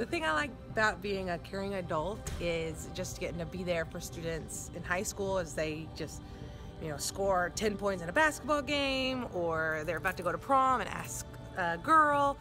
The thing I like about being a caring adult is just getting to be there for students in high school as they just, you know, score 10 points in a basketball game or they're about to go to prom and ask a girl.